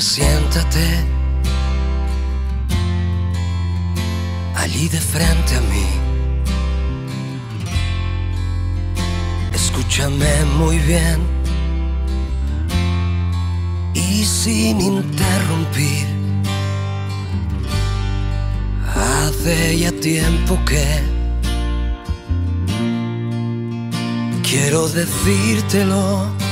Siéntate allí de frente a mí. Escúchame muy bien y sin interrumpir. Hace ya tiempo que quiero decírtelo.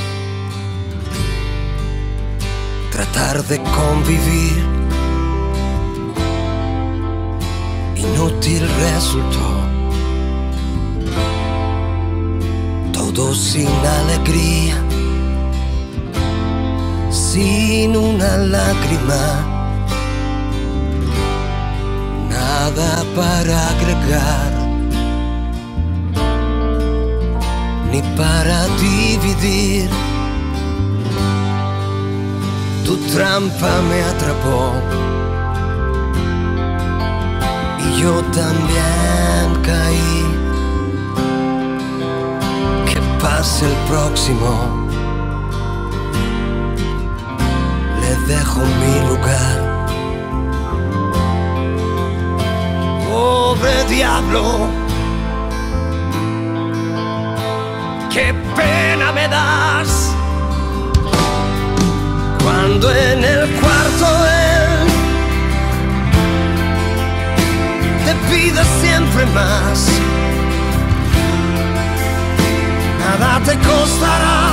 Tratar de convivir inútil resultó. Todo sin alegría, sin una lágrima, nada para agregar, ni para dividir. Tu trampa me atrapó y yo también caí. Que pase el próximo, le dejo mi lugar. Pobre diablo, qué pena me das cuando en el cuarto él te pide siempre más. Nada te costará,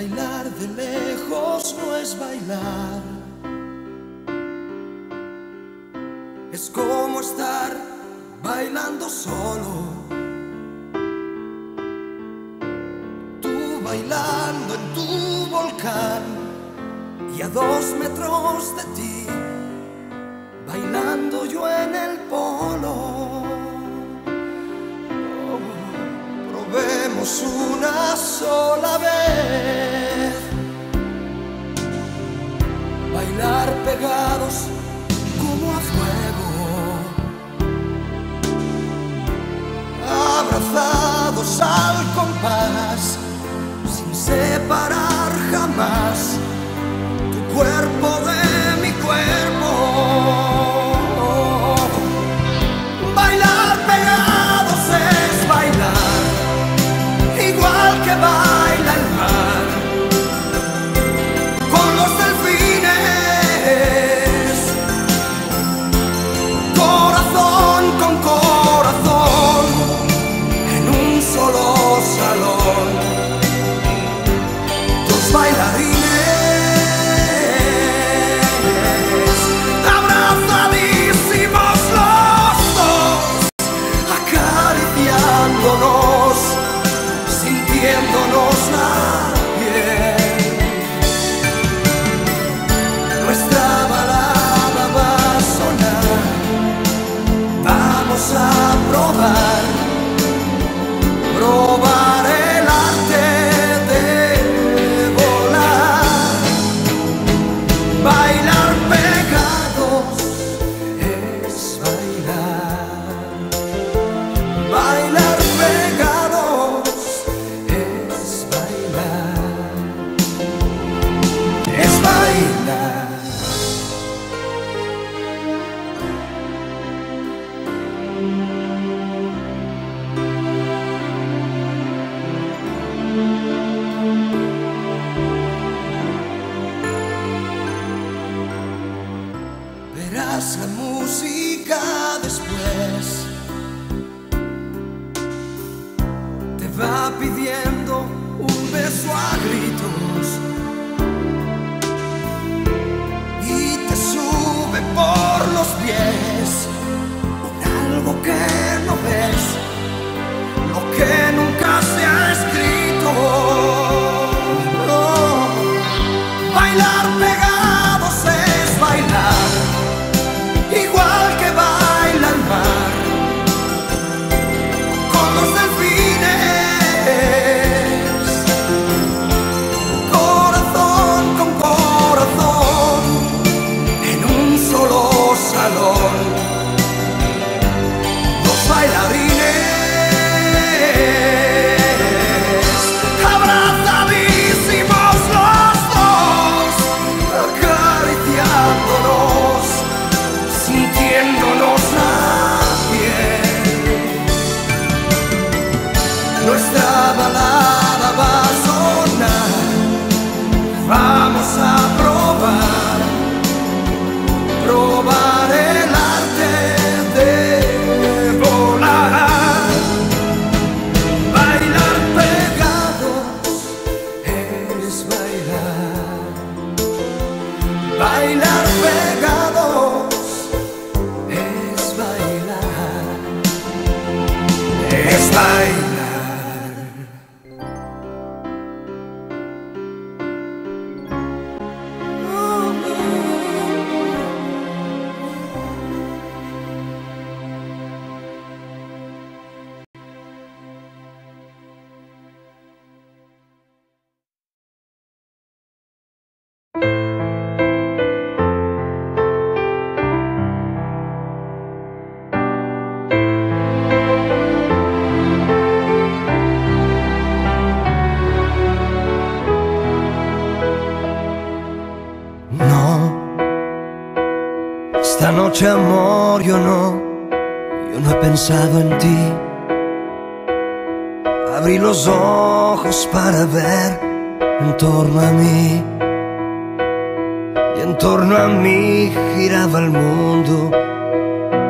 Bailar de lejos no es bailar. Es como estar bailando solo. Tú bailando en tu volcán y a dos metros de ti, bailando yo en el polo. Una sola vez. Bailar pegados como a fuego. Abrazados al compás, sin separar jamás tu cuerpo de pidiendo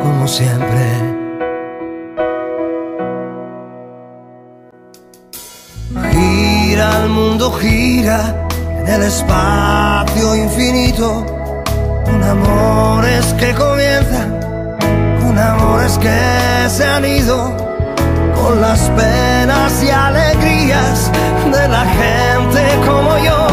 como siempre. Gira el mundo, gira en el espacio infinito, con amores que comienzan, con amores que se han ido, con las penas y alegrías de la gente como yo.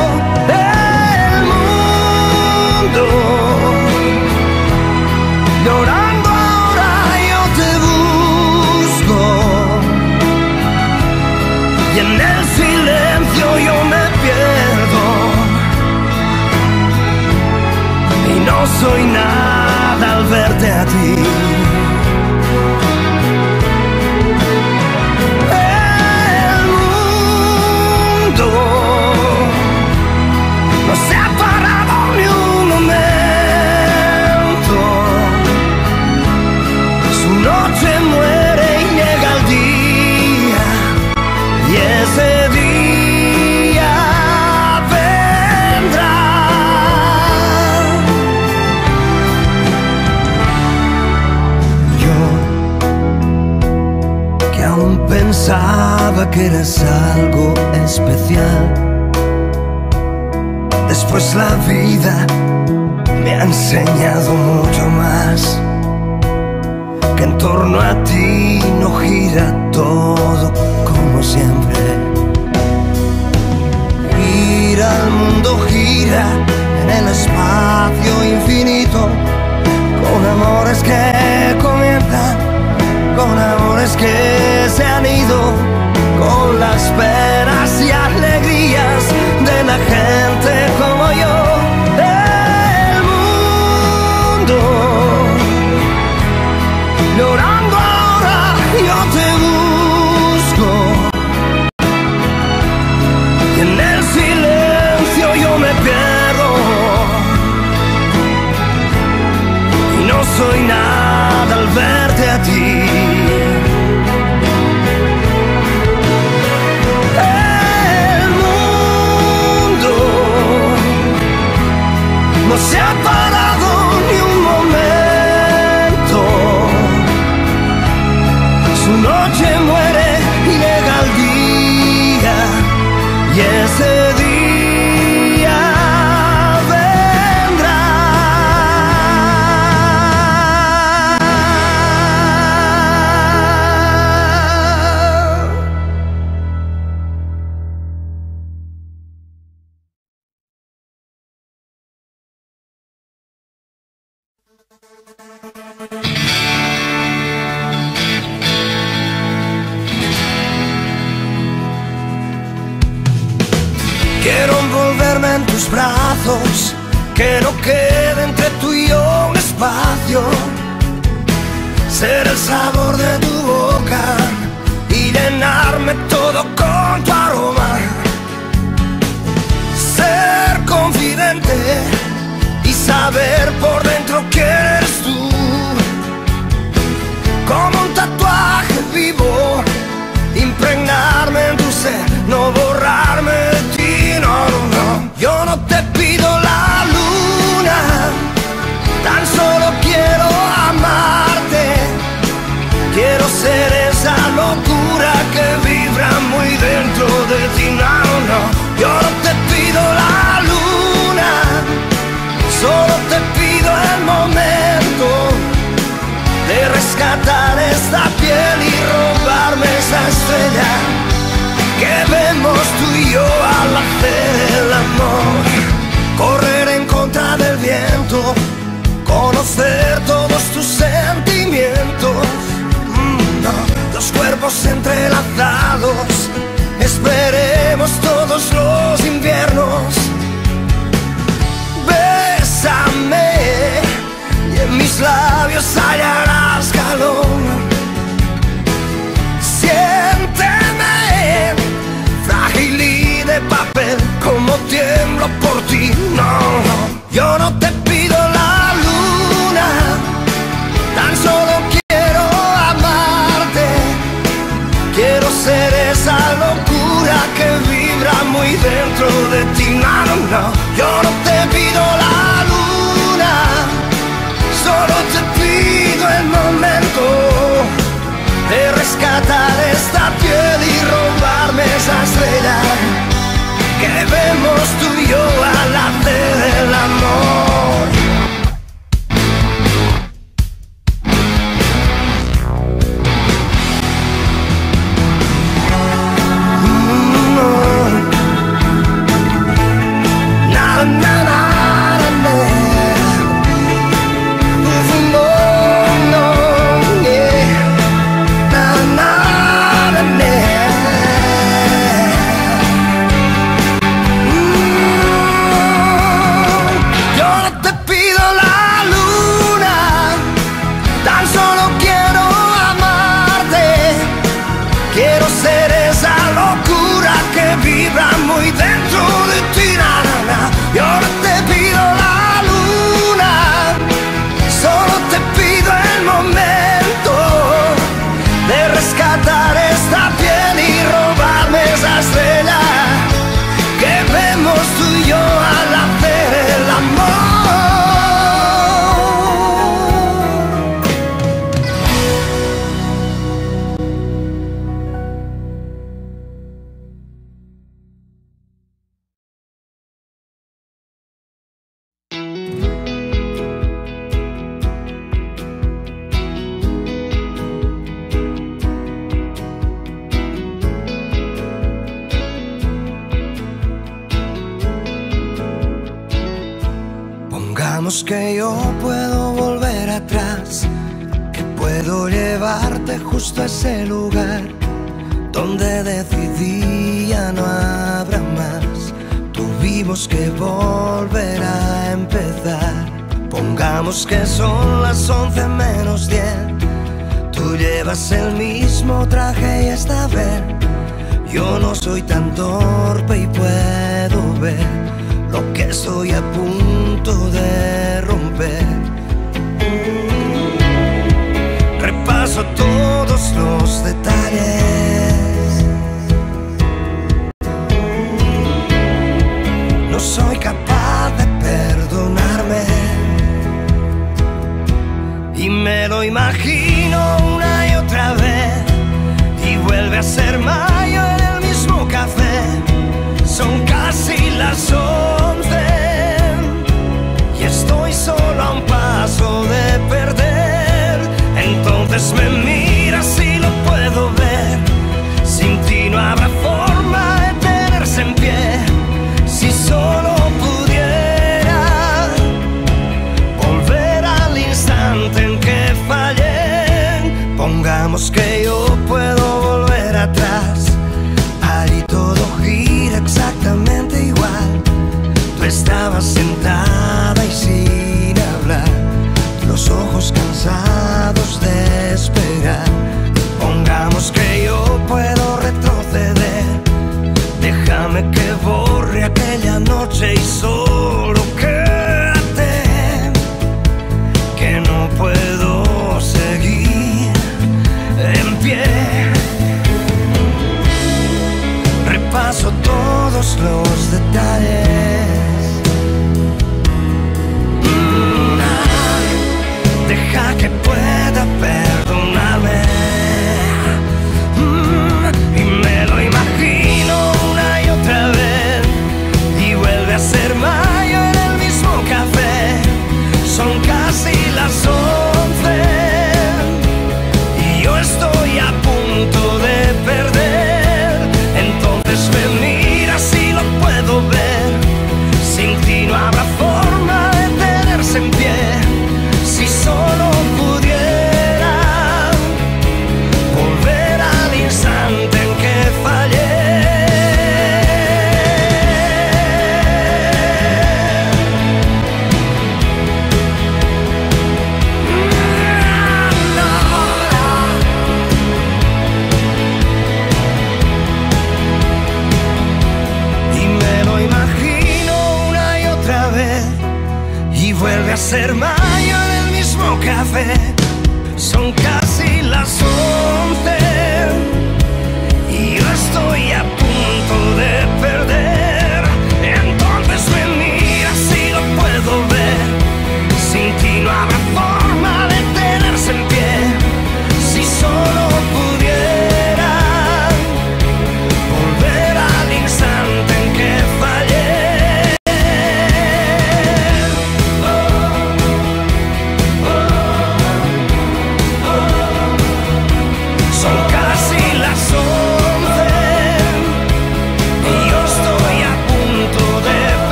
Soy nada al verte a ti pensaba que eras algo especial, después la vida me ha enseñado mucho más. Que en torno a ti no gira todo como siempre. Gira el mundo, gira en el espacio infinito, con amores que comienzan, con amores que gente como yo del mundo. Llorando ahora yo te busco. Y en el silencio yo me pierdo. Y no soy nada. você para I don't know 여러 때 비도 lo imagino una y otra vez y vuelve a ser más. Sentada y sin hablar, los ojos cansados de esperar. Pongamos que yo puedo retroceder, déjame que borre aquella noche y sol. perfect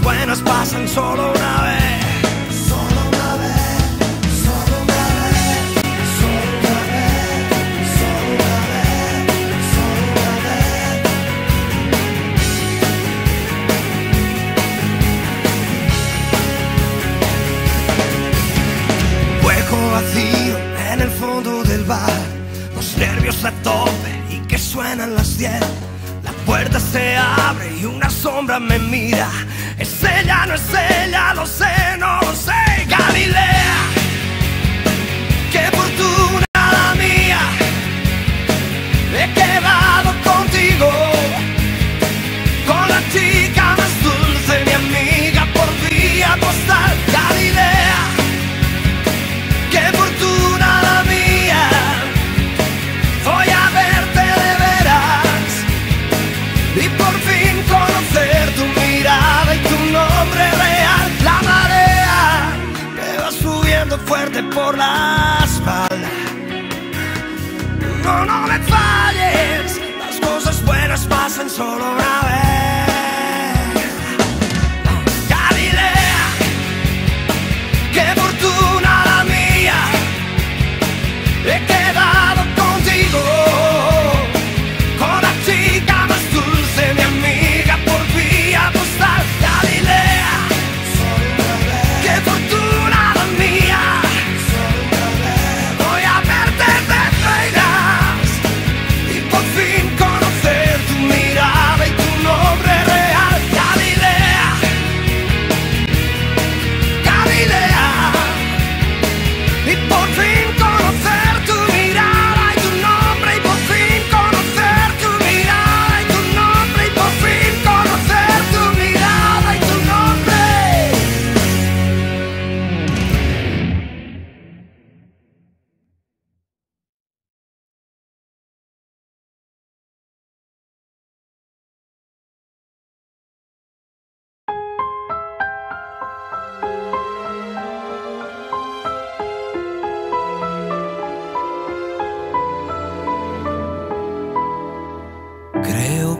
buenas pasan solo una vez. Solo una vez, solo una vez, solo una vez, solo una vez, solo una vez. Hueco vacío en el fondo del bar, los nervios a tope y que suenan las 10. La puerta se abre y una sombra me mira. Es ella, no es ella, lo sé, no lo sé. Galilea, fuerte por la espalda. No, no me falles, las cosas buenas pasan solo una.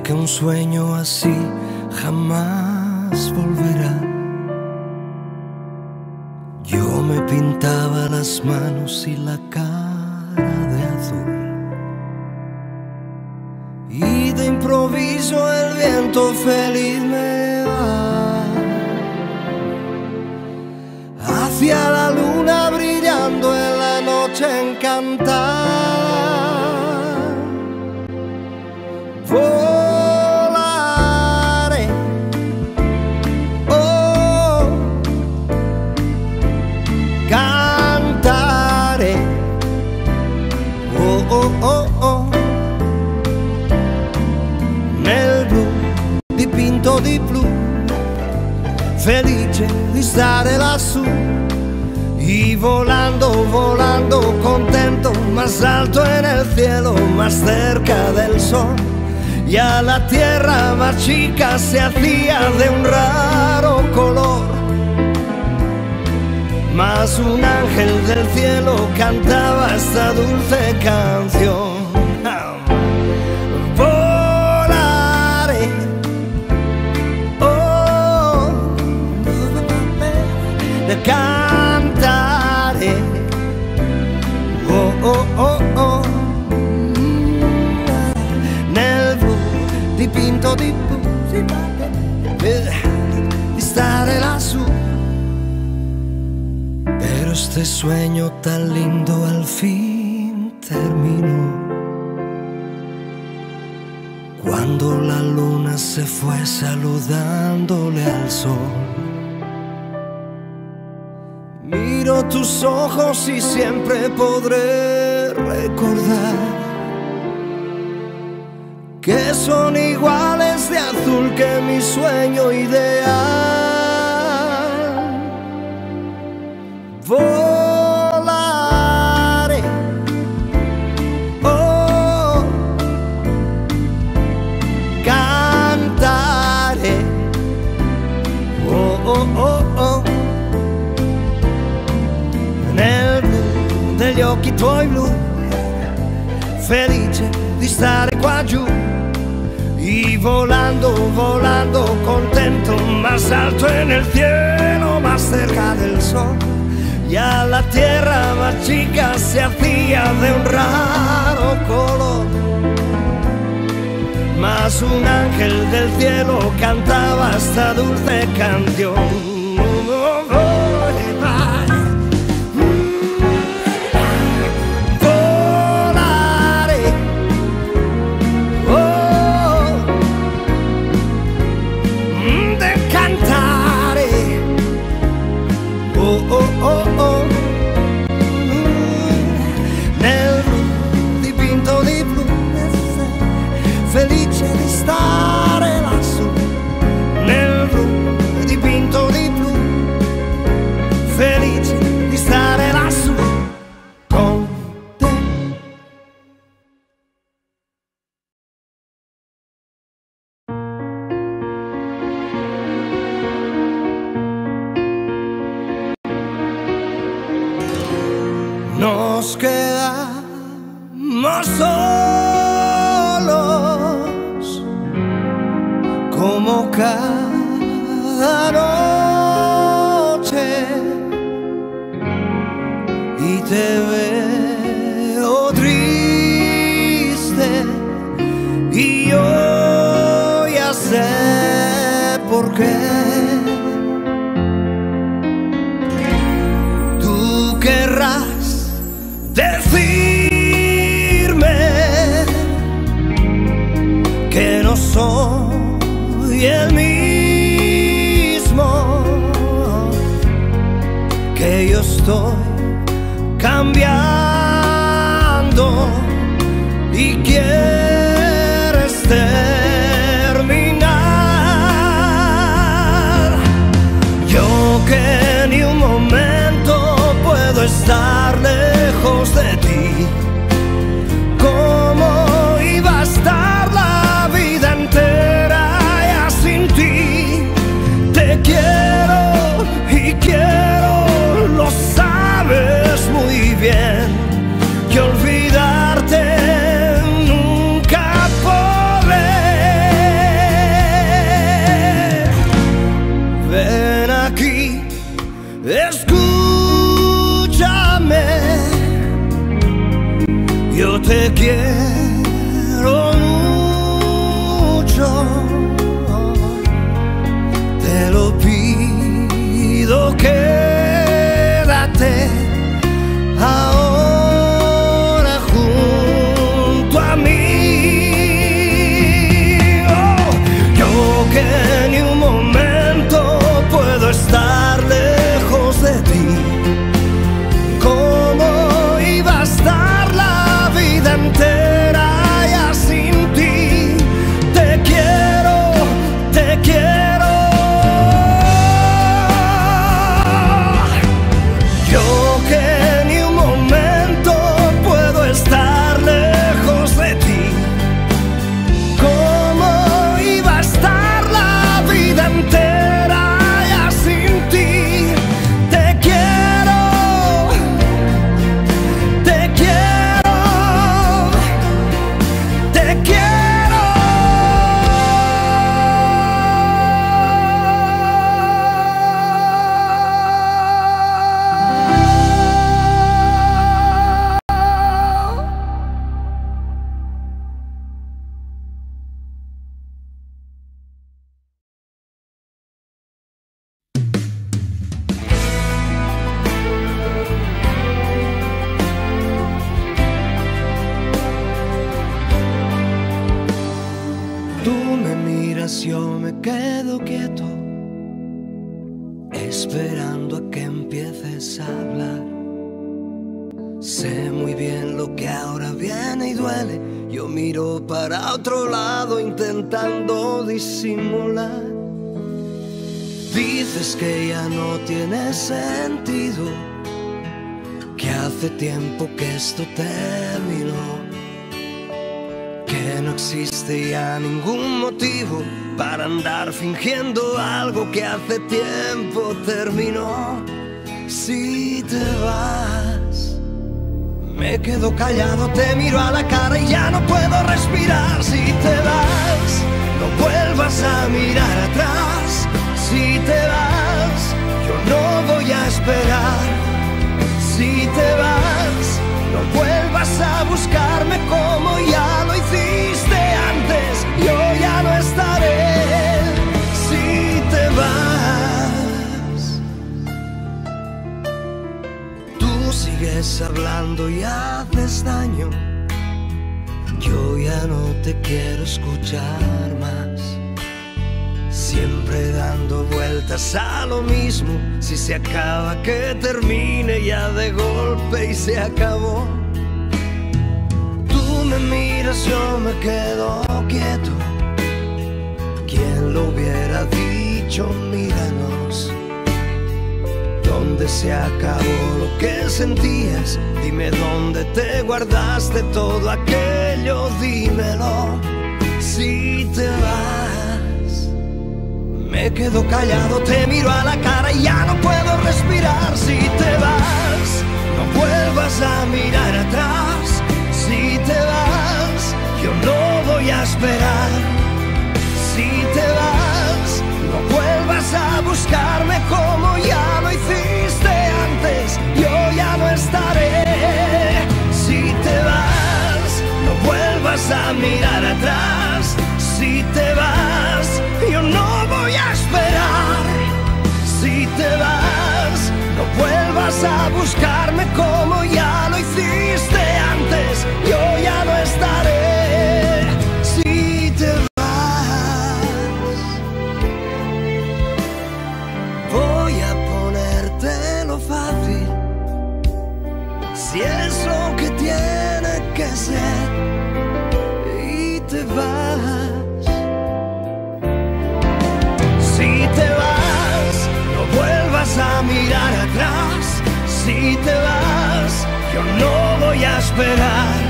Que un sueño así jamás volverá. Yo me pintaba las manos y la cara de azul. Y de improviso el viento feliz me va hacia la luna brillando en la noche encantada. Felice di stare lassù. Y volando, volando, contento, más alto en el cielo, más cerca del sol. Ya la tierra más chica se hacía de un raro color. Más un ángel del cielo cantaba esta dulce canción. Oh oh oh nel blu dipinto di blu, di stare lassù. Pero este sueño tan lindo al fin terminó. Cuando la luna se fue saludándole al sol. Tus ojos y siempre podré recordar que son iguales de azul que mi sueño ideal. negli occhi tuoi blu, felice di stare qua giù. Y volando, volando contento, más alto en el cielo, más cerca del sol. E ya la tierra más chica se hacía de un raro color. Mas un ángel del cielo cantaba esta dulce canción. algo que hace tiempo terminó. Si te vas, me quedo callado, te miro a la cara y ya no puedo respirar. Si te vas, no vuelvas a mirar atrás. Si te vas, yo no voy a esperar. Si te vas, no vuelvas a buscarme como ya lo hiciste antes. Yo ya no estaba. Sigues hablando y haces daño. Yo ya no te quiero escuchar más. Siempre dando vueltas a lo mismo. Si se acaba, que termine ya de golpe y se acabó. Tú me miras, yo me quedo quieto. ¿Quién lo hubiera dicho? Míranos. ¿Dónde se acabó lo que sentías? Dime dónde te guardaste todo aquello, dímelo. Si te vas, me quedo callado, te miro a la cara y ya no puedo respirar. Si te vas, no vuelvas a mirar atrás. Si te vas, yo no voy a esperar. Si te vas, no vuelvas a buscarme como ya hiciste Yo ya no estaré. Si te vas, no vuelvas a mirar atrás. Si te vas, yo no voy a esperar. Si te vas, no vuelvas a buscarme como ya te vas, yo no voy a esperar.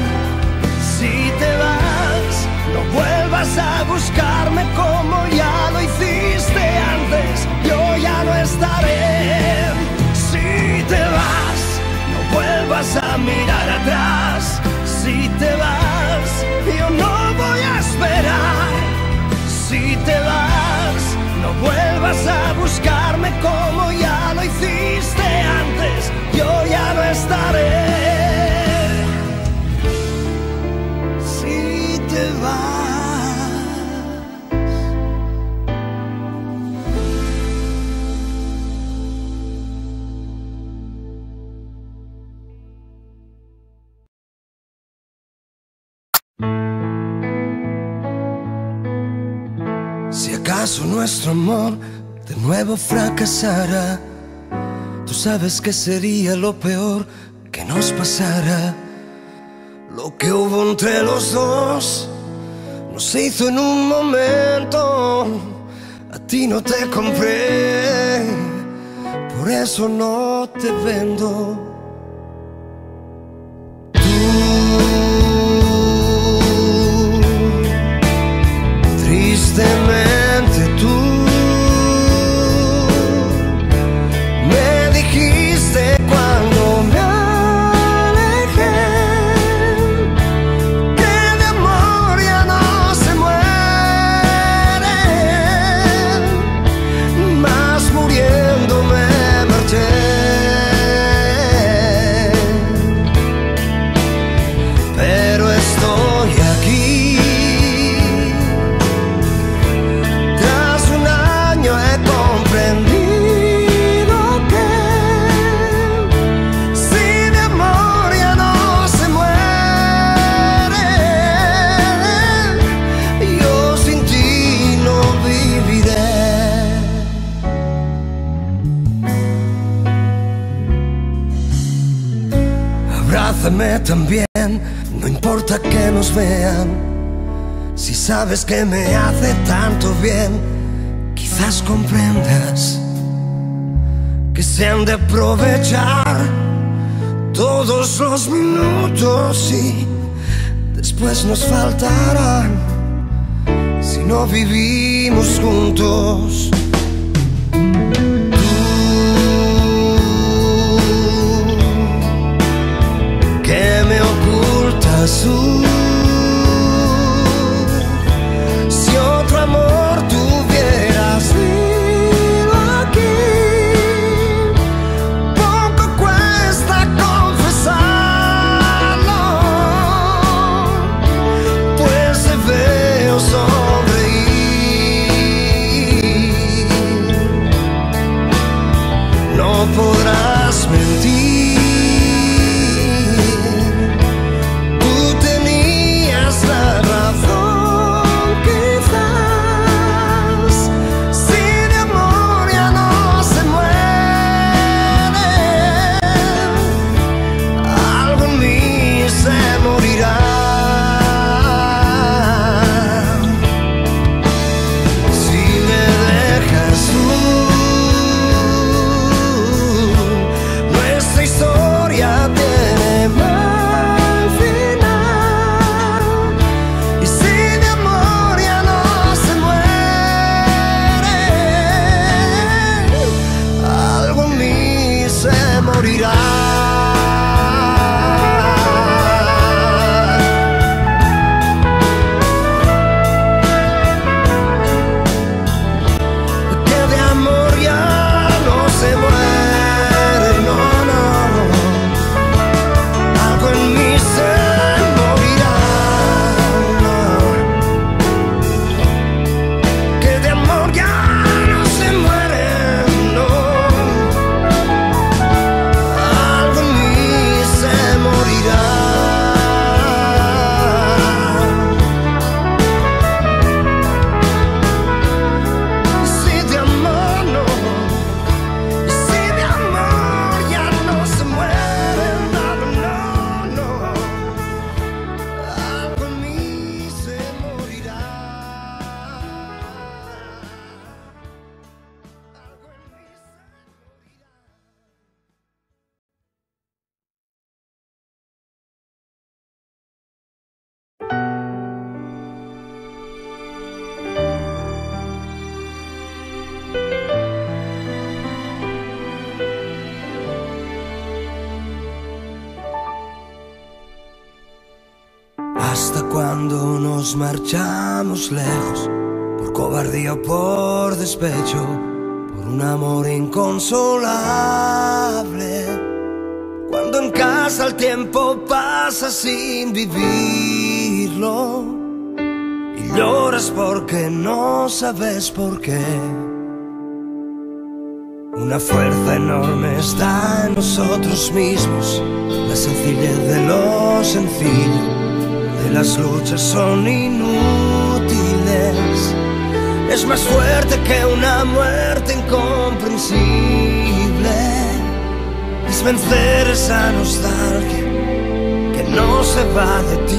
Si te vas, no vuelvas a buscarme como ya lo hiciste antes. Yo ya no estaré. Si te vas, no vuelvas a mirar atrás. Si te vas, yo no voy a esperar. Si te vas, no vuelvas a buscarme como nuestro amor de nuevo fracasara, tú sabes que sería lo peor que nos pasara. Lo que hubo entre los dos no se hizo en un momento. A ti no te compré, por eso no te vendo. Tú También, no importa que nos vean. Si sabes que me hace tanto bien, quizás comprendas que se han de aprovechar todos los minutos y después nos faltarán si no vivimos juntos. azul. Cuando nos marchamos lejos, por cobardía o por despecho, por un amor inconsolable. Cuando en casa el tiempo pasa sin vivirlo y lloras porque no sabes por qué. Una fuerza enorme está en nosotros mismos, la sencillez de lo sencillo, las luchas son inútiles. Es más fuerte que una muerte incomprensible. Es vencer esa nostalgia que no se va de ti.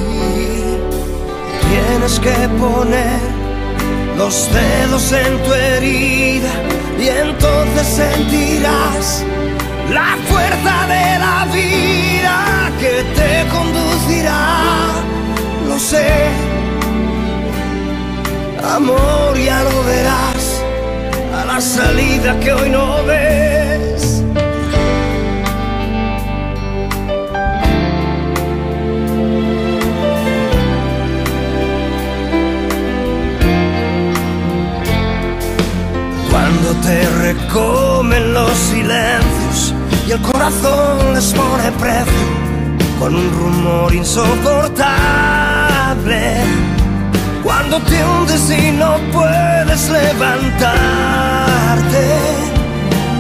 Tienes que poner los dedos en tu herida y entonces sentirás la fuerza de la vida que te conducirá. Lo sé, amor, ya lo verás a la salida que hoy no ves. Cuando te recomen los silencios y el corazón les pone precio con un rumor insoportable. Cuando te hundes y no puedes levantarte.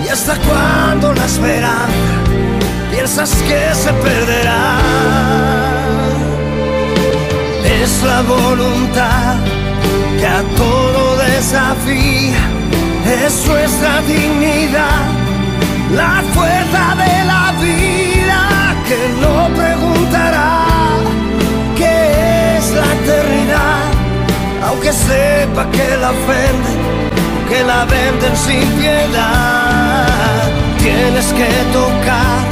Y hasta cuando la esperanza piensas que se perderá. Es la voluntad que a todo desafía. Es nuestra dignidad, la fuerza de la vida que no preguntará eternidad, aunque sepa que la ofenden, que la venden sin piedad. Tienes que tocar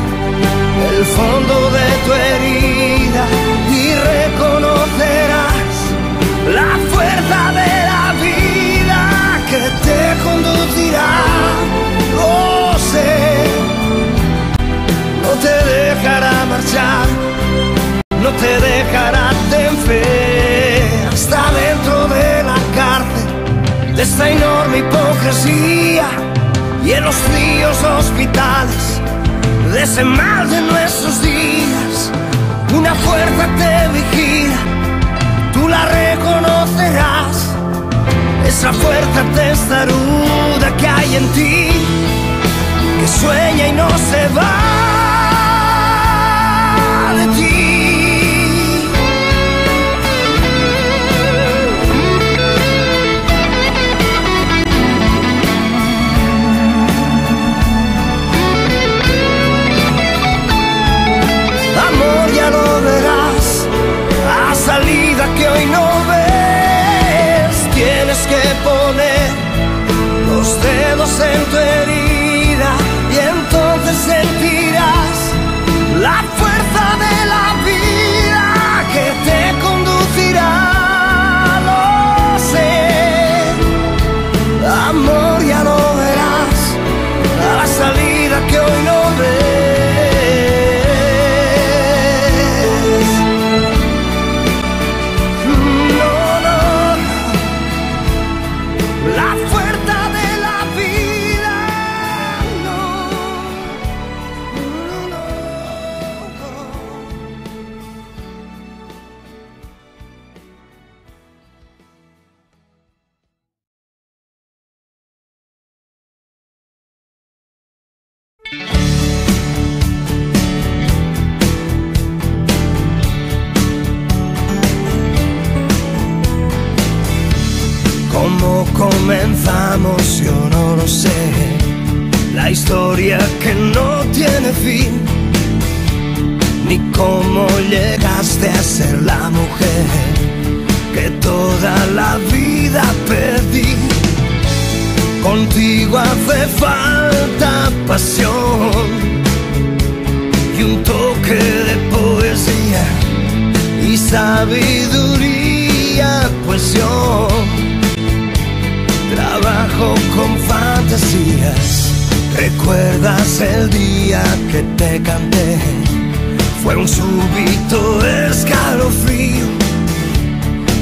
el fondo de tu herida y reconocerás la fuerza de la vida que te conducirá. Lo sé, no te dejará marchar, no te dejará de esta enorme hipocresía y en los fríos hospitales de ese mal de nuestros días. Una fuerza te vigila, tú la reconocerás esa fuerza testaruda que hay en ti, que sueña y no se va de ti. Ya verás, a salida que hoy no ves, tienes que poner los dedos en tu herida el día que te canté? Fue un súbito escalofrío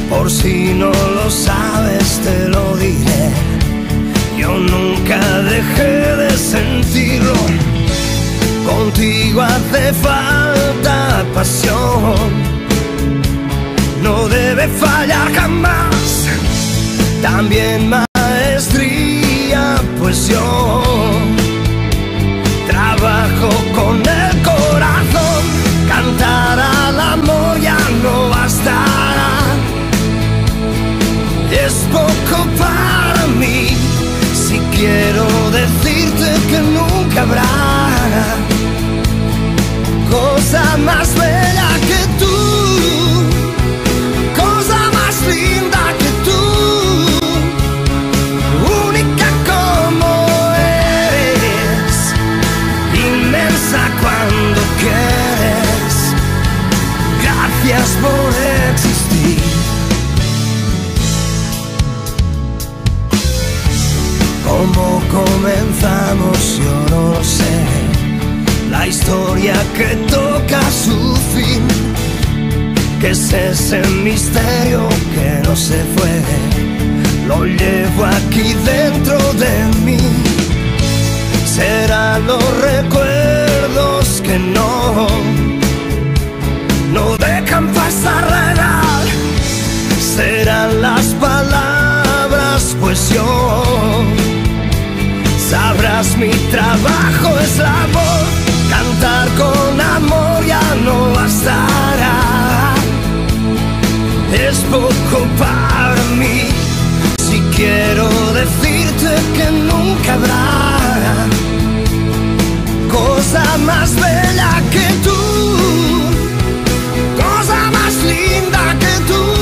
Por si no lo sabes, te lo diré. Yo nunca dejé de sentirlo. Contigo hace falta pasión. No debe fallar jamás. También maestría, pues yo cosa más bella historia que toca su fin, que es ese misterio que no se fue, lo llevo aquí dentro de mí. Serán los recuerdos que no, no dejan pasar la edad. Serán las palabras, pues yo sabrás mi trabajo es la voz. No bastará. Es poco para mí. Si quiero decirte que nunca habrá cosa más bella que tú, cosa más linda que tú,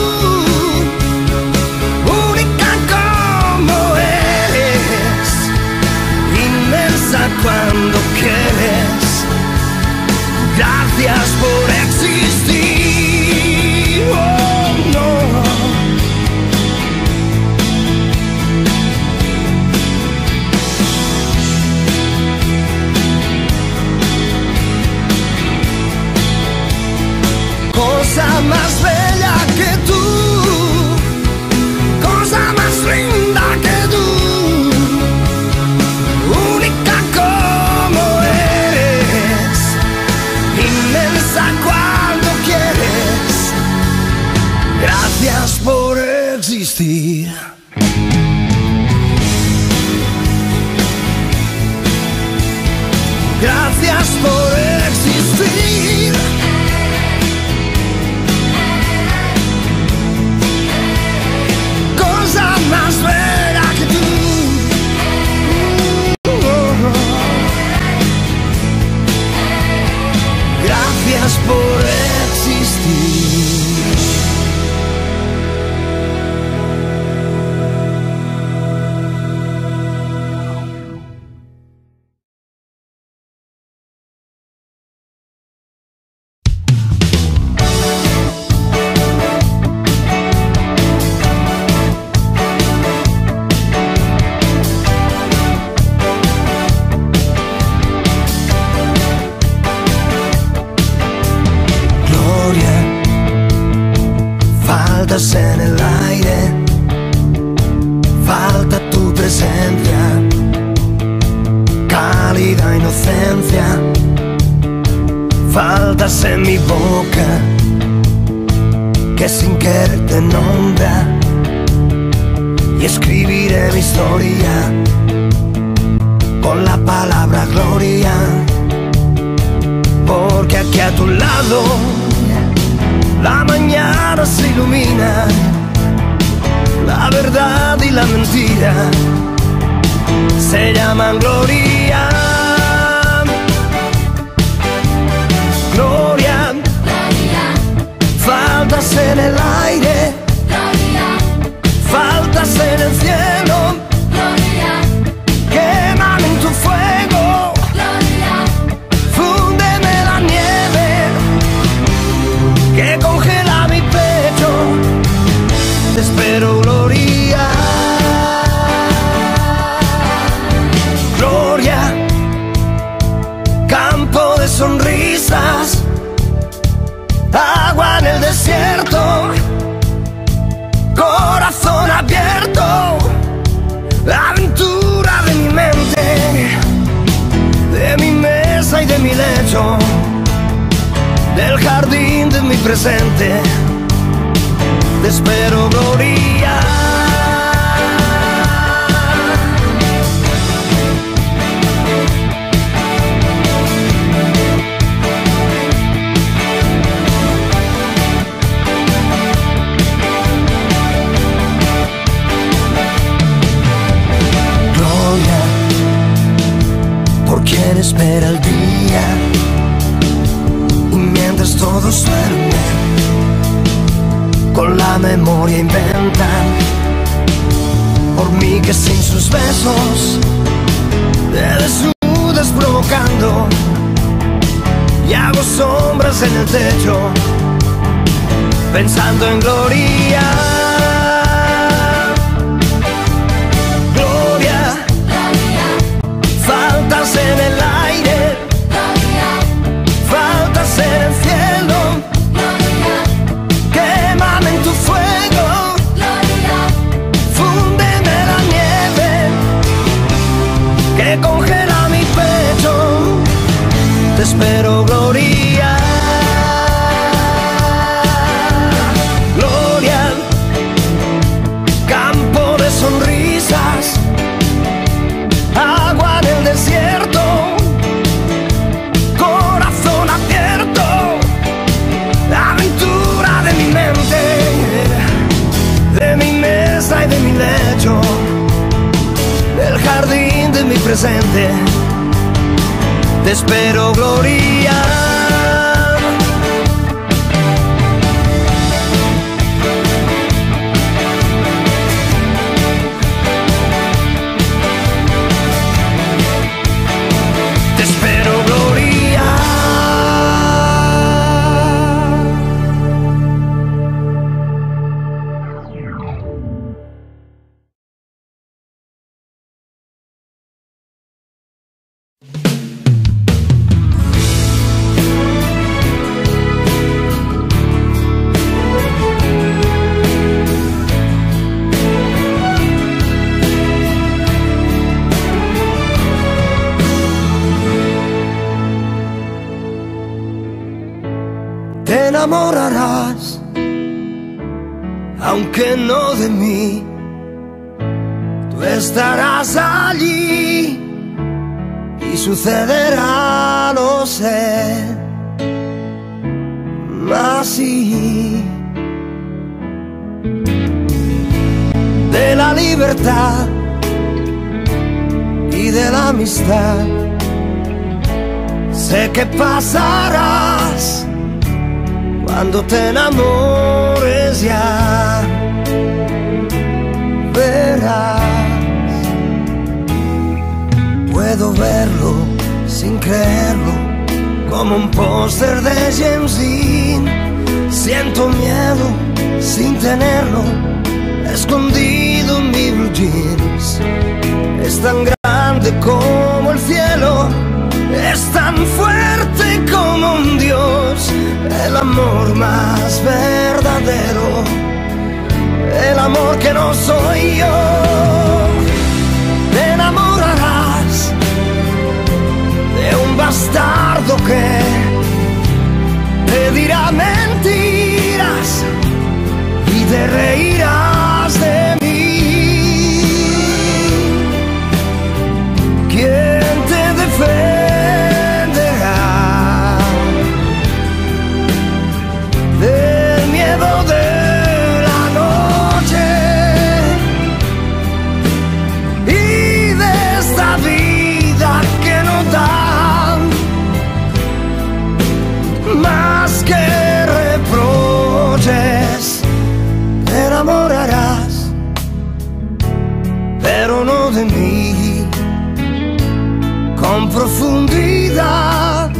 profundidad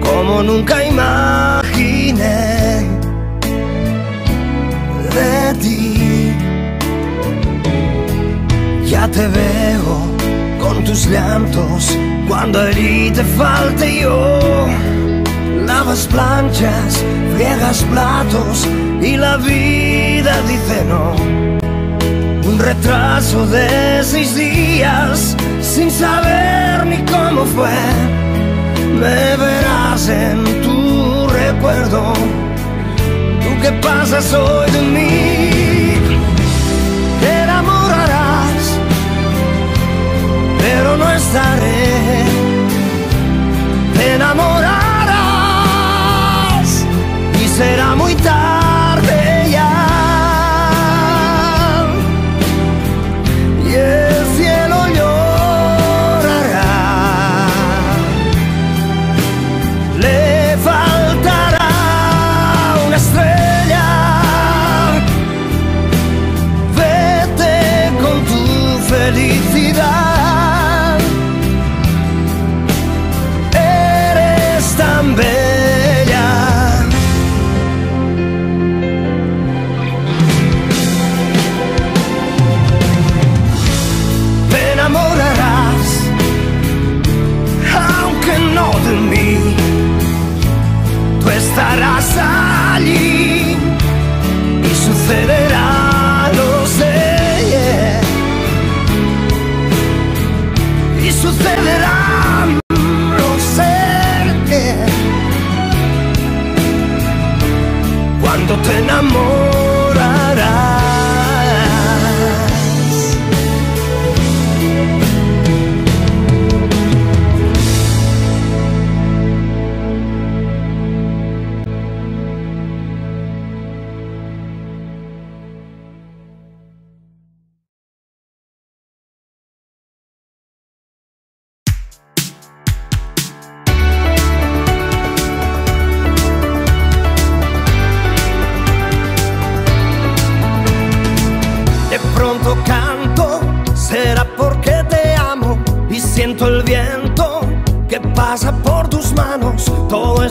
como nunca imaginé de ti. Ya te veo con tus llantos cuando a te falte yo. Lavas planchas, friegas platos y la vida dice no. Un retraso de seis días sin saber ni cómo fue, me verás en tu recuerdo, tú que pasas hoy de mí, te enamorarás, pero no estaré, te enamorarás y será muy tarde.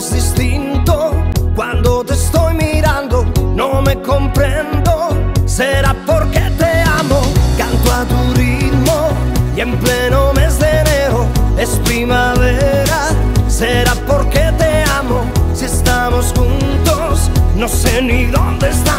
Es distinto cuando te estoy mirando, no me comprendo. Será porque te amo, canto a tu ritmo y en pleno mes de enero es primavera. Será porque te amo, si estamos juntos, no sé ni dónde estamos,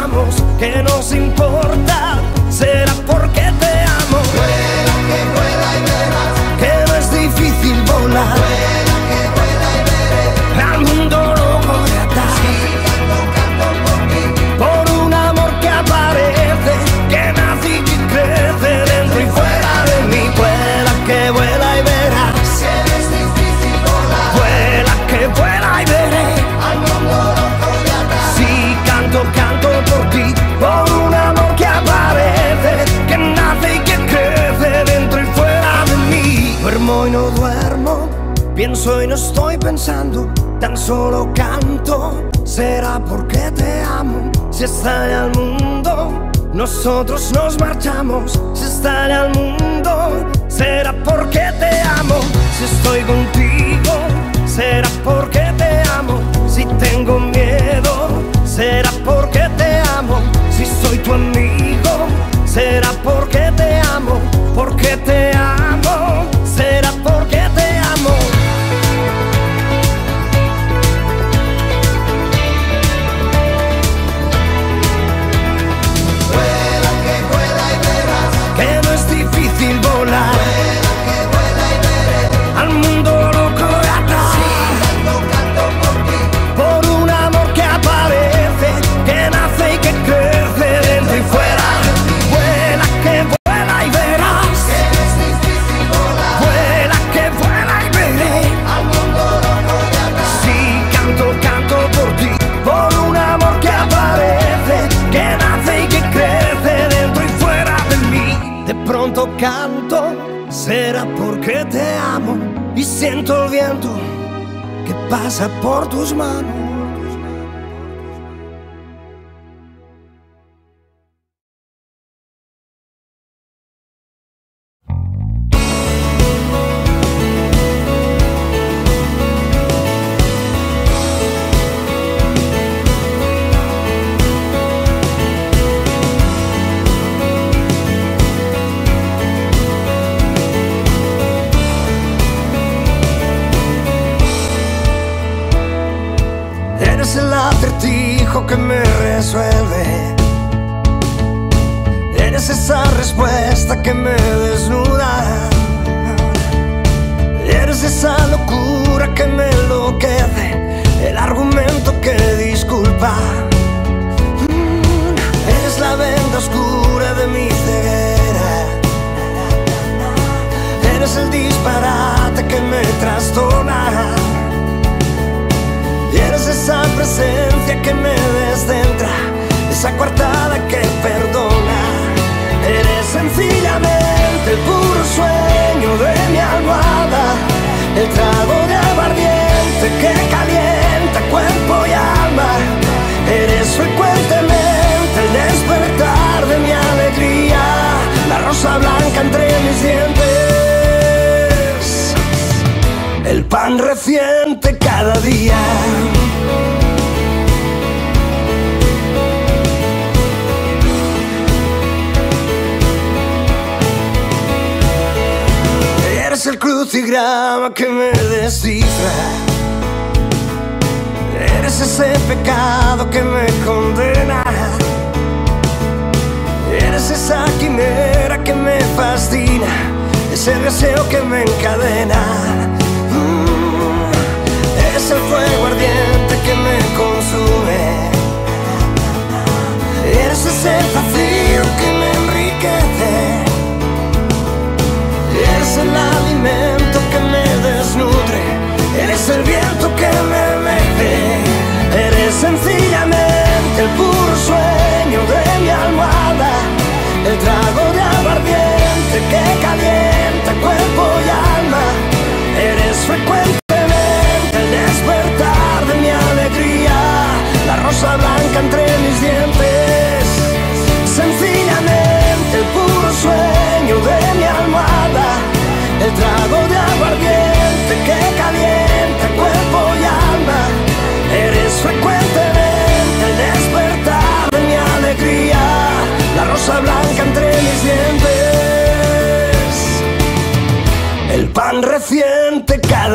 pienso y no estoy pensando, tan solo canto. Será porque te amo, si estalla al mundo. Nosotros nos marchamos, si estalla al mundo, será porque te amo, si estoy contigo, será porque te amo, si tengo miedo, será porque te amo, si soy tu amigo, será porque te amo, porque te amo, será porque te amo y siento el viento que pasa por tus manos.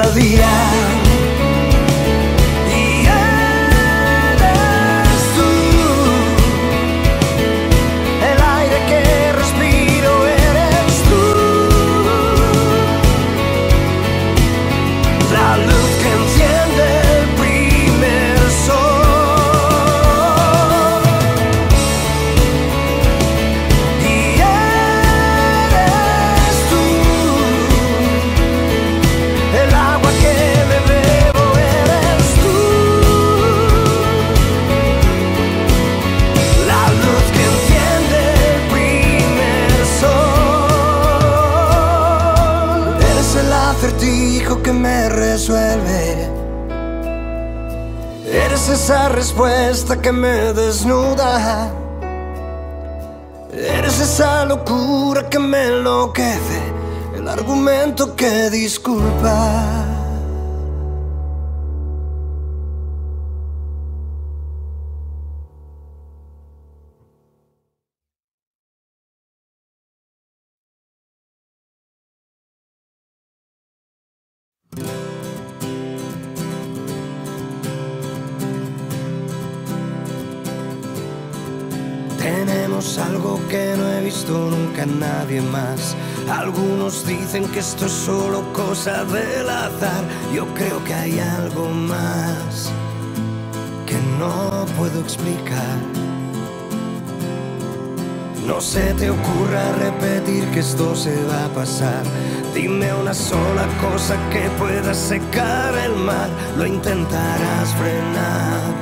todavía. esa respuesta que me desnuda. Eres esa locura que me enloquece, el argumento que disculpa. dicen que esto es solo cosa del azar, yo creo que hay algo más que no puedo explicar. No se te ocurra repetir que esto se va a pasar. Dime una sola cosa que pueda secar el mar. Lo intentarás frenar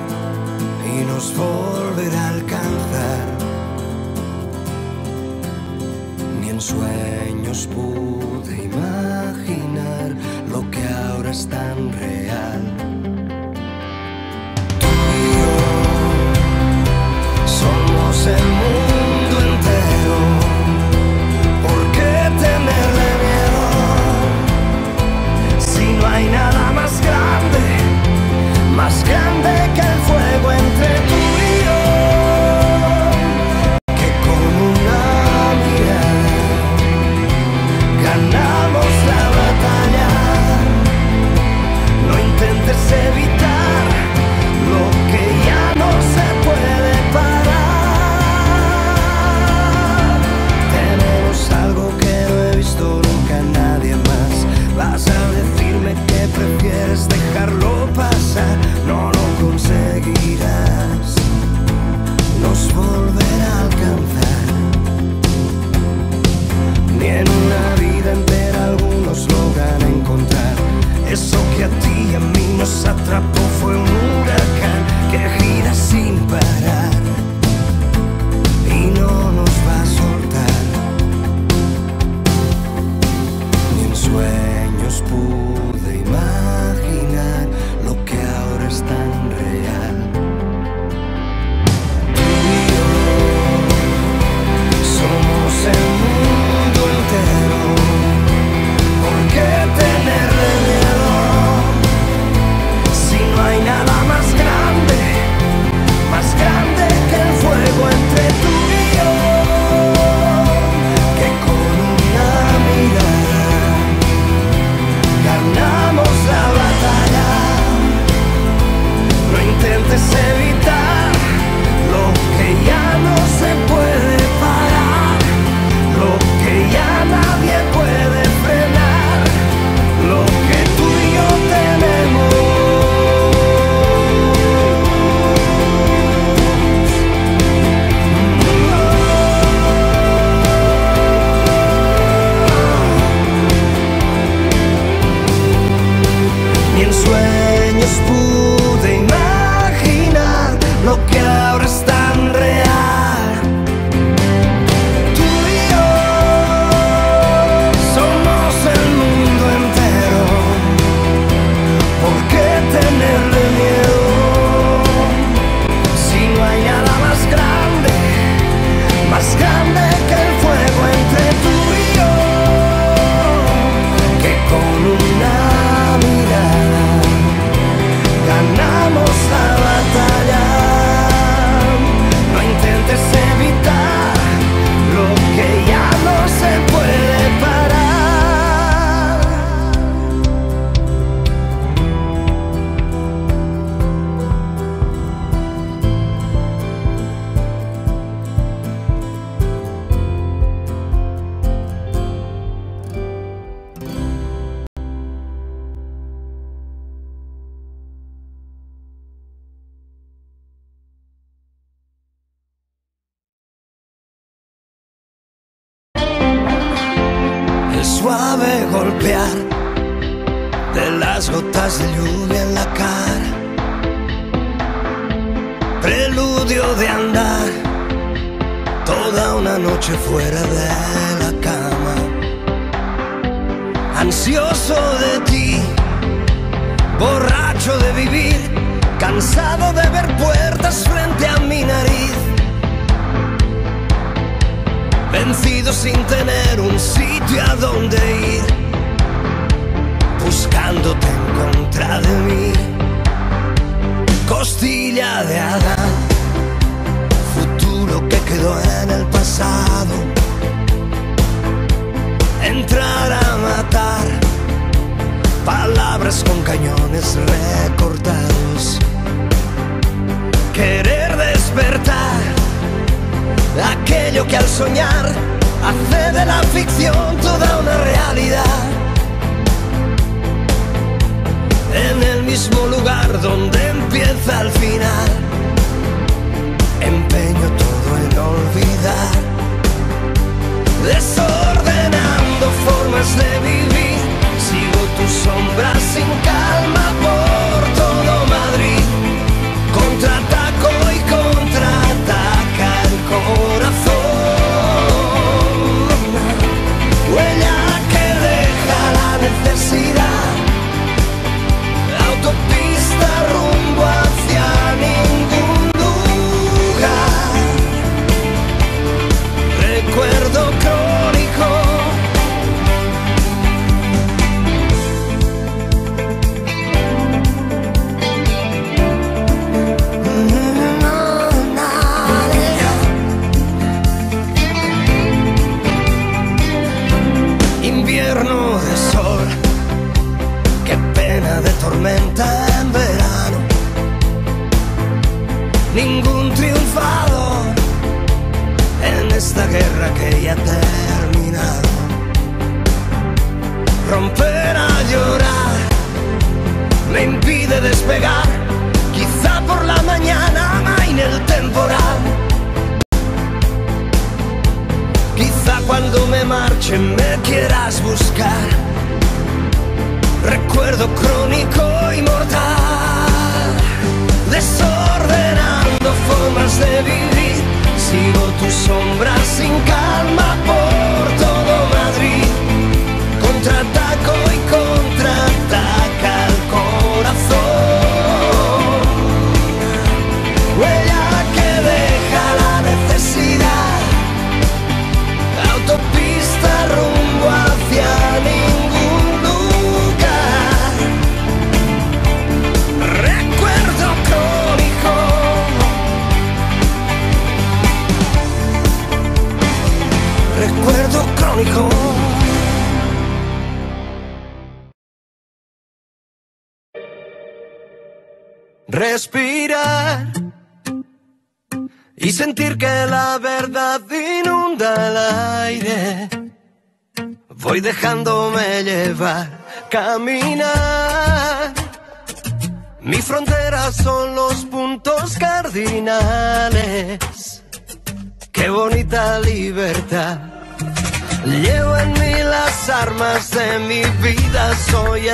y nos volverá a alcanzar. Ni en sueños puros imaginar lo que ahora es tan real.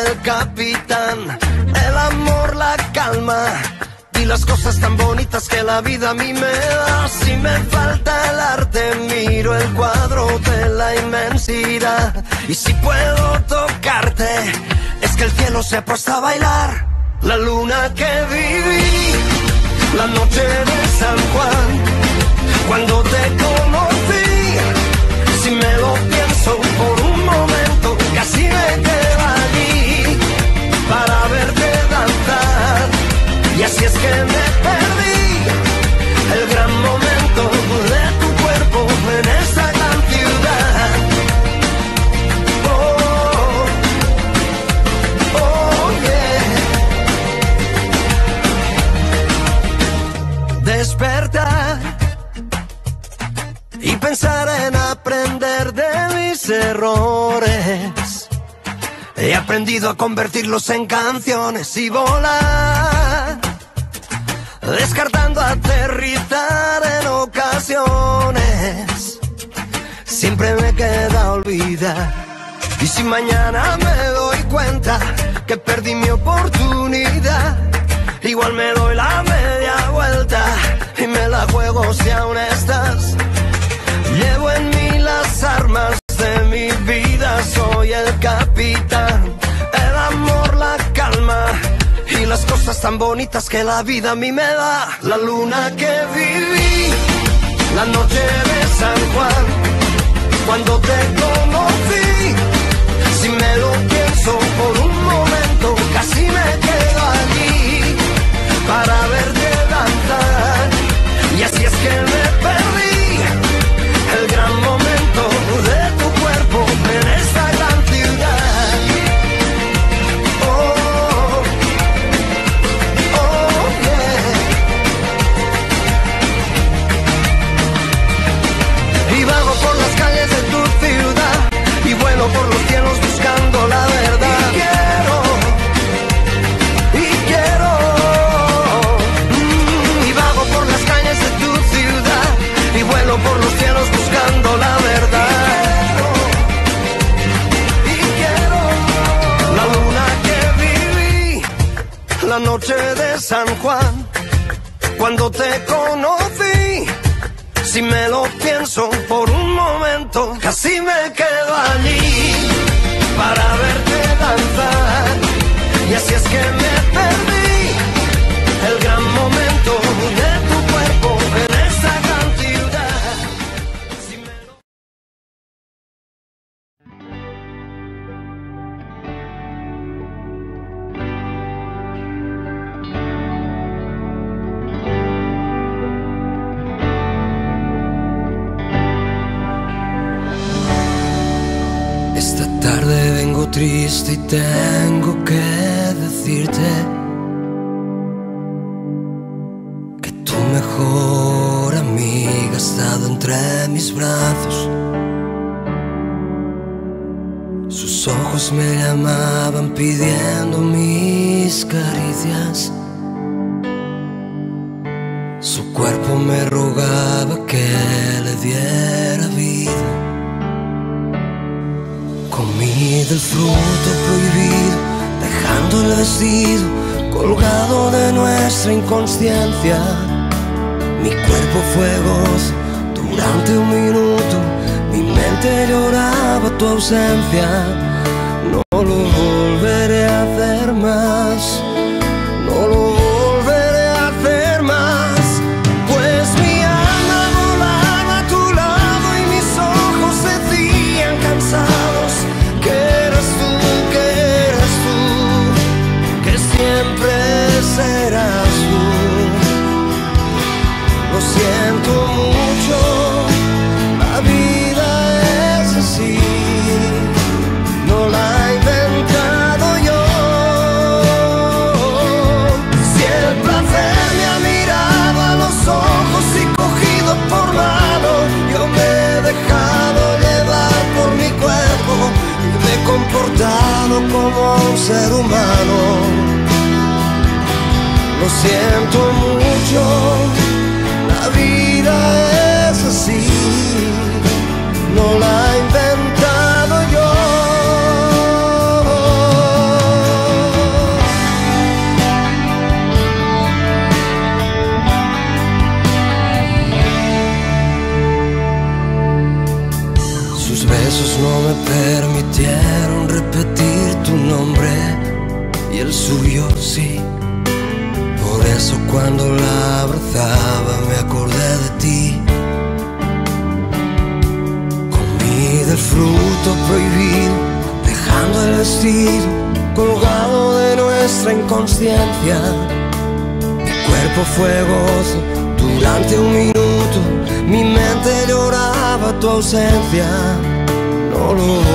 el capitán. El amor, la calma. Y las cosas tan bonitas que la vida a mí me da. Si me falta el arte, miro el cuadro de la inmensidad. Y si puedo tocarte, es que el cielo se ha a bailar. La luna que viví, la noche de San Juan, cuando te conocí, si me lo pienso por si es que me perdí el gran momento de tu cuerpo en esta gran ciudad. Oh, oh. Despertar y pensar en aprender de mis errores. He aprendido a convertirlos en canciones y volar descartando aterrizar en ocasiones. Siempre me queda olvidar. Y si mañana me doy cuenta que perdí mi oportunidad, igual me doy la media vuelta y me la juego si aún estás. Llevo en mí las armas de mi vida, soy el capitán, el amor, la calma y las cosas tan bonitas que la vida a mí me da. La luna que viví, la noche de San Juan, cuando te conocí, si me lo pienso por un momento, casi me quedo allí para verte danzar. Y así es que me la noche de San Juan, cuando te conocí. Si me lo pienso por un momento, casi me quedo allí para verte danzar. Y así es que me perdí el gran momento y tengo que decirte que tu mejor amiga ha estado entre mis brazos. Sus ojos me llamaban pidiendo mis caricias. Su cuerpo me rogaba que le diera vida. Comí del fruto prohibido, dejando el vestido colgado de nuestra inconsciencia. Mi cuerpo fue gozo durante un minuto, mi mente lloraba tu ausencia. Ausencia. No lo